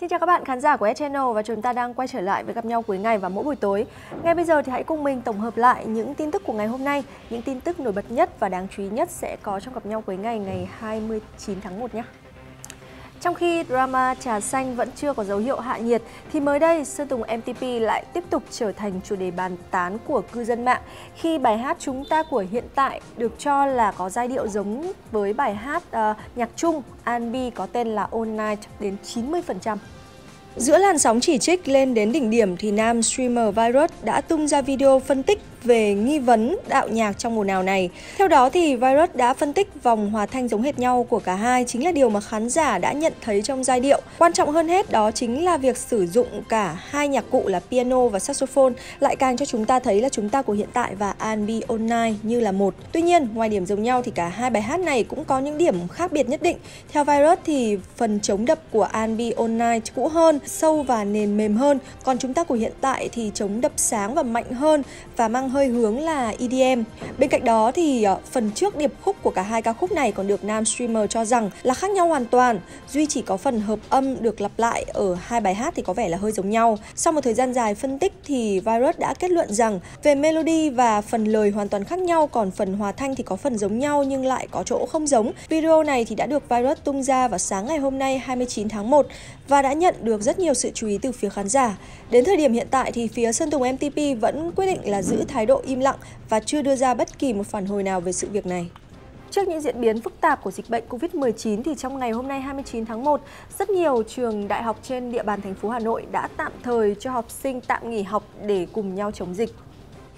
Xin chào các bạn khán giả của S-Channel và chúng ta đang quay trở lại với gặp nhau cuối ngày và mỗi buổi tối. Ngay bây giờ thì hãy cùng mình tổng hợp lại những tin tức của ngày hôm nay, những tin tức nổi bật nhất và đáng chú ý nhất sẽ có trong gặp nhau cuối ngày ngày 29 tháng 1 nhé. Trong khi drama trà xanh vẫn chưa có dấu hiệu hạ nhiệt, thì mới đây Sơn Tùng MTP lại tiếp tục trở thành chủ đề bàn tán của cư dân mạng khi bài hát Chúng ta của hiện tại được cho là có giai điệu giống với bài hát uh, nhạc chung R&B có tên là All Night đến 90%. Giữa làn sóng chỉ trích lên đến đỉnh điểm thì nam streamer Virus đã tung ra video phân tích về nghi vấn đạo nhạc trong mùa nào này. Theo đó thì Virus đã phân tích vòng hòa thanh giống hệt nhau của cả hai chính là điều mà khán giả đã nhận thấy trong giai điệu. Quan trọng hơn hết đó chính là việc sử dụng cả hai nhạc cụ là piano và saxophone lại càng cho chúng ta thấy là chúng ta của hiện tại và R&B online như là một. Tuy nhiên, ngoài điểm giống nhau thì cả hai bài hát này cũng có những điểm khác biệt nhất định. Theo Virus thì phần chống đập của R&B online cũ hơn, sâu và nền mềm hơn, còn chúng ta của hiện tại thì chống đập sáng và mạnh hơn và mang hơn hơi hướng là EDM. Bên cạnh đó thì ờ, phần trước điệp khúc của cả hai ca khúc này còn được nam streamer cho rằng là khác nhau hoàn toàn. Duy chỉ có phần hợp âm được lặp lại ở hai bài hát thì có vẻ là hơi giống nhau. Sau một thời gian dài phân tích thì Virus đã kết luận rằng về melody và phần lời hoàn toàn khác nhau, còn phần hòa thanh thì có phần giống nhau nhưng lại có chỗ không giống. Video này thì đã được Virus tung ra vào sáng ngày hôm nay 29 tháng 1 và đã nhận được rất nhiều sự chú ý từ phía khán giả. Đến thời điểm hiện tại thì phía Sơn Tùng MTP vẫn quyết định là giữ thái độ im lặng và chưa đưa ra bất kỳ một phản hồi nào về sự việc này. Trước những diễn biến phức tạp của dịch bệnh Covid-19 thì trong ngày hôm nay 29 tháng 1, rất nhiều trường đại học trên địa bàn thành phố Hà Nội đã tạm thời cho học sinh tạm nghỉ học để cùng nhau chống dịch.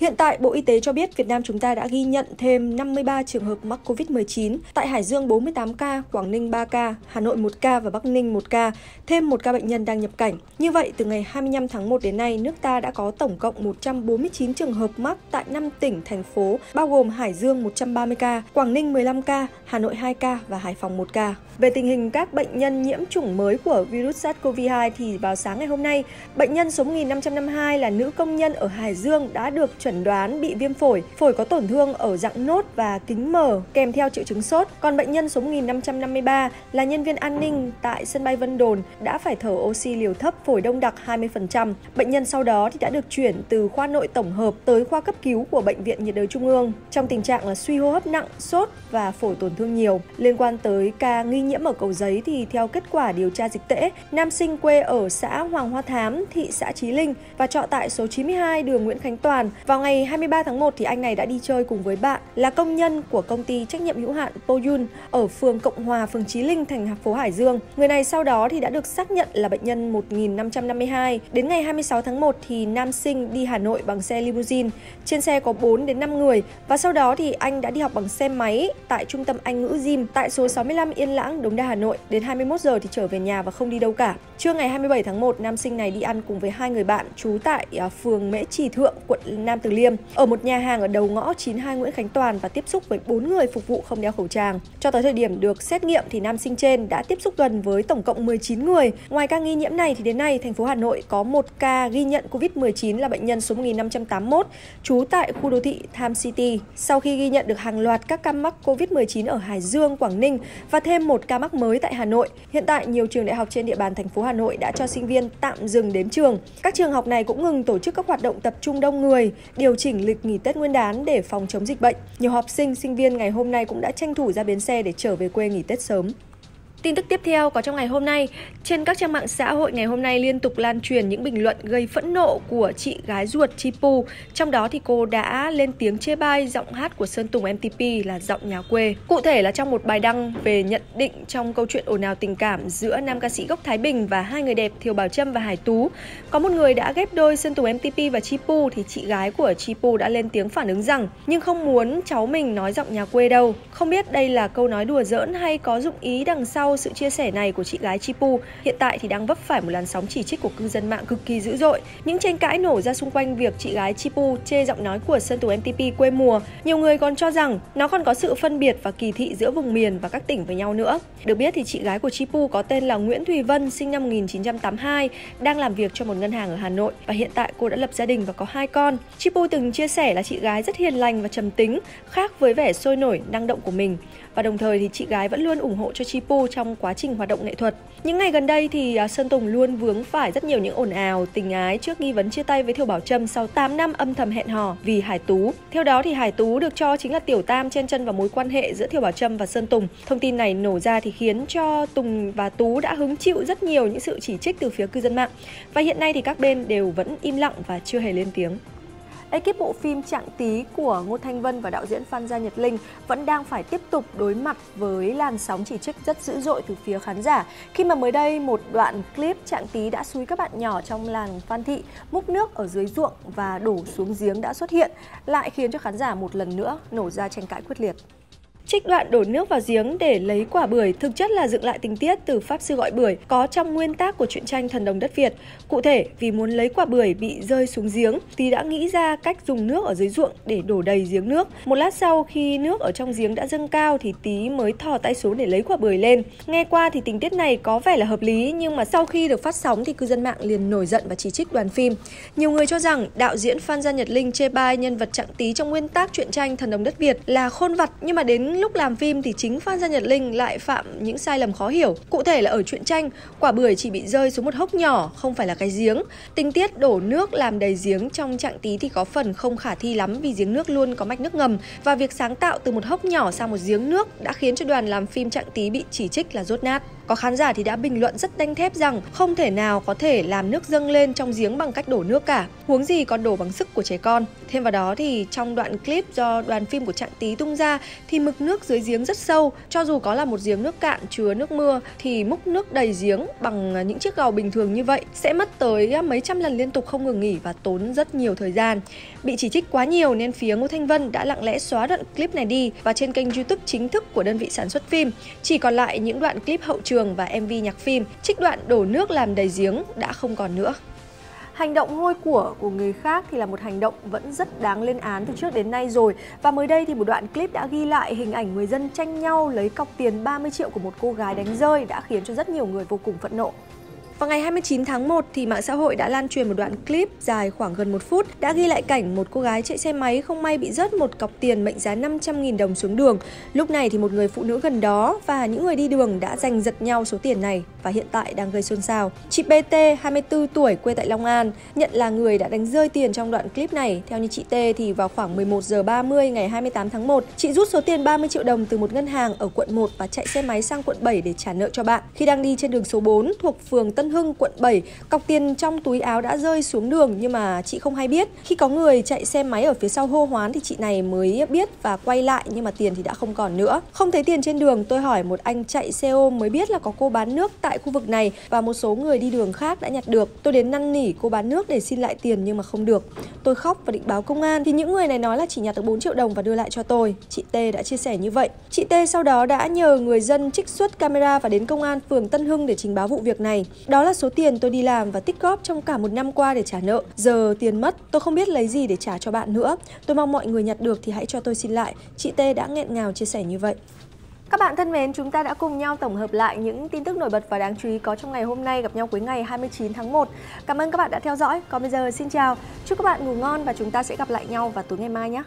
Hiện tại, Bộ Y tế cho biết Việt Nam chúng ta đã ghi nhận thêm 53 trường hợp mắc COVID-19. Tại Hải Dương 48 ca, Quảng Ninh 3 ca, Hà Nội 1 ca và Bắc Ninh 1 ca, thêm một ca bệnh nhân đang nhập cảnh. Như vậy, từ ngày 25 tháng 1 đến nay, nước ta đã có tổng cộng 149 trường hợp mắc tại 5 tỉnh, thành phố, bao gồm Hải Dương 130 ca, Quảng Ninh 15 ca, Hà Nội 2 ca và Hải Phòng 1 ca. Về tình hình các bệnh nhân nhiễm chủng mới của virus SARS-CoV-2 thì vào sáng ngày hôm nay, bệnh nhân số 1552 là nữ công nhân ở Hải Dương đã được chuẩn chẩn đoán bị viêm phổi, phổi có tổn thương ở dạng nốt và kính mờ kèm theo triệu chứng sốt. Còn bệnh nhân số 1553 là nhân viên an ninh tại sân bay Vân Đồn đã phải thở oxy liều thấp phổi đông đặc 20%. Bệnh nhân sau đó thì đã được chuyển từ khoa nội tổng hợp tới khoa cấp cứu của bệnh viện nhiệt đới trung ương trong tình trạng là suy hô hấp nặng, sốt và phổi tổn thương nhiều. Liên quan tới ca nghi nhiễm ở Cầu Giấy thì theo kết quả điều tra dịch tễ, nam sinh quê ở xã Hoàng Hoa Thám, thị xã Chí Linh và trọ tại số 92 đường Nguyễn Khánh Toàn. Vào ngày 23 tháng 1 thì anh này đã đi chơi cùng với bạn là công nhân của công ty trách nhiệm hữu hạn Poyun ở phường Cộng Hòa, phường Chí Linh, thành phố Hải Dương. Người này sau đó thì đã được xác nhận là bệnh nhân 1552. Đến ngày 26 tháng 1 thì nam sinh đi Hà Nội bằng xe limousine. Trên xe có 4 đến 5 người và sau đó thì anh đã đi học bằng xe máy tại trung tâm Anh ngữ Gym tại số 65 Yên Lãng, Đống Đa, Hà Nội. Đến 21 giờ thì trở về nhà và không đi đâu cả. Trưa ngày 27 tháng 1, nam sinh này đi ăn cùng với hai người bạn trú tại à, phường Mễ Trì Thượng, quận Nam Từ. Từ Liêm ở một nhà hàng ở đầu ngõ 92 Nguyễn Khánh Toàn và tiếp xúc với 4 người phục vụ không đeo khẩu trang. Cho tới thời điểm được xét nghiệm thì nam sinh trên đã tiếp xúc gần với tổng cộng 19 người. Ngoài ca nghi nhiễm này thì đến nay thành phố Hà Nội có một ca ghi nhận COVID-19 là bệnh nhân số 1581 trú tại khu đô thị Tham City. Sau khi ghi nhận được hàng loạt các ca mắc COVID-19 ở Hải Dương, Quảng Ninh và thêm một ca mắc mới tại Hà Nội, hiện tại nhiều trường đại học trên địa bàn thành phố Hà Nội đã cho sinh viên tạm dừng đến trường. Các trường học này cũng ngừng tổ chức các hoạt động tập trung đông người, điều chỉnh lịch nghỉ Tết Nguyên đán để phòng chống dịch bệnh. Nhiều học sinh, sinh viên ngày hôm nay cũng đã tranh thủ ra bến xe để trở về quê nghỉ Tết sớm. Tin tức tiếp theo có trong ngày hôm nay, trên các trang mạng xã hội ngày hôm nay liên tục lan truyền những bình luận gây phẫn nộ của chị gái ruột Chipu. Trong đó thì cô đã lên tiếng chê bai giọng hát của Sơn Tùng MTP là giọng nhà quê. Cụ thể là trong một bài đăng về nhận định trong câu chuyện ồn ào tình cảm giữa nam ca sĩ gốc Thái Bình và hai người đẹp Thiều Bảo Trâm và Hải Tú. Có một người đã ghép đôi Sơn Tùng MTP và Chipu thì chị gái của Chipu đã lên tiếng phản ứng rằng nhưng không muốn cháu mình nói giọng nhà quê đâu. Không biết đây là câu nói đùa giỡn hay có dụng ý đằng sau sau sự chia sẻ này của chị gái Chipu, hiện tại thì đang vấp phải một làn sóng chỉ trích của cư dân mạng cực kỳ dữ dội. Những tranh cãi nổ ra xung quanh việc chị gái Chipu chê giọng nói của Sơn Tùng MTP quê mùa. Nhiều người còn cho rằng nó còn có sự phân biệt và kỳ thị giữa vùng miền và các tỉnh với nhau nữa. Được biết thì chị gái của Chipu có tên là Nguyễn Thùy Vân, sinh năm 1982, đang làm việc cho một ngân hàng ở Hà Nội và hiện tại cô đã lập gia đình và có hai con. Chipu từng chia sẻ là chị gái rất hiền lành và trầm tính, khác với vẻ sôi nổi, năng động của mình. Và đồng thời thì chị gái vẫn luôn ủng hộ cho Chipu trong trong quá trình hoạt động nghệ thuật. Những ngày gần đây thì à, Sơn Tùng luôn vướng phải rất nhiều những ồn ào, tình ái trước nghi vấn chia tay với Thiều Bảo Trâm sau 8 năm âm thầm hẹn hò vì Hải Tú. Theo đó thì Hải Tú được cho chính là tiểu tam trên chân vào mối quan hệ giữa Thiều Bảo Trâm và Sơn Tùng. Thông tin này nổ ra thì khiến cho Tùng và Tú đã hứng chịu rất nhiều những sự chỉ trích từ phía cư dân mạng. Và hiện nay thì các bên đều vẫn im lặng và chưa hề lên tiếng. Ekip bộ phim Trạng Tí của Ngô Thanh Vân và đạo diễn Phan Gia Nhật Linh vẫn đang phải tiếp tục đối mặt với làn sóng chỉ trích rất dữ dội từ phía khán giả khi mà mới đây, một đoạn clip Trạng Tí đã xúi các bạn nhỏ trong làng Phan Thị, múc nước ở dưới ruộng và đổ xuống giếng đã xuất hiện, lại khiến cho khán giả một lần nữa nổ ra tranh cãi quyết liệt. Trích đoạn đổ nước vào giếng để lấy quả bưởi thực chất là dựng lại tình tiết từ Pháp sư gọi bưởi có trong nguyên tác của truyện tranh Thần đồng đất Việt. Cụ thể, vì muốn lấy quả bưởi bị rơi xuống giếng, Tý đã nghĩ ra cách dùng nước ở dưới ruộng để đổ đầy giếng nước. Một lát sau khi nước ở trong giếng đã dâng cao thì Tý mới thò tay xuống để lấy quả bưởi lên. Nghe qua thì tình tiết này có vẻ là hợp lý nhưng mà sau khi được phát sóng thì cư dân mạng liền nổi giận và chỉ trích đoàn phim. Nhiều người cho rằng đạo diễn Phan Gia Nhật Linh chê bai nhân vật Trạng Tý trong nguyên tác truyện tranh Thần đồng đất Việt là khôn vặt nhưng mà đến lúc làm phim thì chính Phan Gia Nhật Linh lại phạm những sai lầm khó hiểu. Cụ thể là ở truyện tranh, quả bưởi chỉ bị rơi xuống một hốc nhỏ, không phải là cái giếng. Tình tiết đổ nước làm đầy giếng trong trạng tí thì có phần không khả thi lắm vì giếng nước luôn có mạch nước ngầm và việc sáng tạo từ một hốc nhỏ sang một giếng nước đã khiến cho đoàn làm phim trạng tí bị chỉ trích là rốt nát. Có khán giả thì đã bình luận rất đanh thép rằng không thể nào có thể làm nước dâng lên trong giếng bằng cách đổ nước cả, huống gì còn đổ bằng sức của trẻ con. Thêm vào đó thì trong đoạn clip do đoàn phim của Trạng tý tung ra thì mực nước dưới giếng rất sâu, cho dù có là một giếng nước cạn chứa nước mưa thì múc nước đầy giếng bằng những chiếc gầu bình thường như vậy sẽ mất tới mấy trăm lần liên tục không ngừng nghỉ và tốn rất nhiều thời gian. Bị chỉ trích quá nhiều nên phía Ngô Thanh Vân đã lặng lẽ xóa đoạn clip này đi và trên kênh YouTube chính thức của đơn vị sản xuất phim chỉ còn lại những đoạn clip hậu trường và MV nhạc phim, trích đoạn đổ nước làm đầy giếng đã không còn nữa. Hành động hôi của của người khác thì là một hành động vẫn rất đáng lên án từ trước đến nay rồi. Và mới đây thì một đoạn clip đã ghi lại hình ảnh người dân tranh nhau lấy cọc tiền 30 triệu của một cô gái đánh rơi đã khiến cho rất nhiều người vô cùng phẫn nộ. Vào ngày 29 tháng 1 thì mạng xã hội đã lan truyền một đoạn clip dài khoảng gần một phút đã ghi lại cảnh một cô gái chạy xe máy không may bị rớt một cọc tiền mệnh giá 500.000 đồng xuống đường. Lúc này thì một người phụ nữ gần đó và những người đi đường đã giành giật nhau số tiền này và hiện tại đang gây xôn xao. Chị BT, 24 tuổi, quê tại Long An, nhận là người đã đánh rơi tiền trong đoạn clip này. Theo như chị T thì vào khoảng 11 giờ 30 ngày 28 tháng 1, chị rút số tiền 30 triệu đồng từ một ngân hàng ở quận 1 và chạy xe máy sang quận 7 để trả nợ cho bạn. Khi đang đi trên đường số 4 thuộc phường Tân Hưng, quận 7, cọc tiền trong túi áo đã rơi xuống đường nhưng mà chị không hay biết. Khi có người chạy xe máy ở phía sau hô hoán thì chị này mới biết và quay lại nhưng mà tiền thì đã không còn nữa. Không thấy tiền trên đường, tôi hỏi một anh chạy xe ôm mới biết là có cô bán nước tại khu vực này và một số người đi đường khác đã nhặt được. Tôi đến năn nỉ cô bán nước để xin lại tiền nhưng mà không được. Tôi khóc và định báo công an thì những người này nói là chỉ nhặt được 4 triệu đồng và đưa lại cho tôi. Chị T đã chia sẻ như vậy. Chị T sau đó đã nhờ người dân trích xuất camera và đến công an phường Tân Hưng để trình báo vụ việc này. Đó là số tiền tiền tôi đi làm và tích góp trong cả một năm qua để trả nợ. Giờ tiền mất, tôi không biết lấy gì để trả cho bạn nữa. Tôi mong mọi người nhặt được thì hãy cho tôi xin lại. Chị T đã nghẹn ngào chia sẻ như vậy. Các bạn thân mến, chúng ta đã cùng nhau tổng hợp lại những tin tức nổi bật và đáng chú ý có trong ngày hôm nay gặp nhau cuối ngày 29 tháng 1. Cảm ơn các bạn đã theo dõi. Còn bây giờ xin chào. Chúc các bạn ngủ ngon và chúng ta sẽ gặp lại nhau vào tối ngày mai nhé.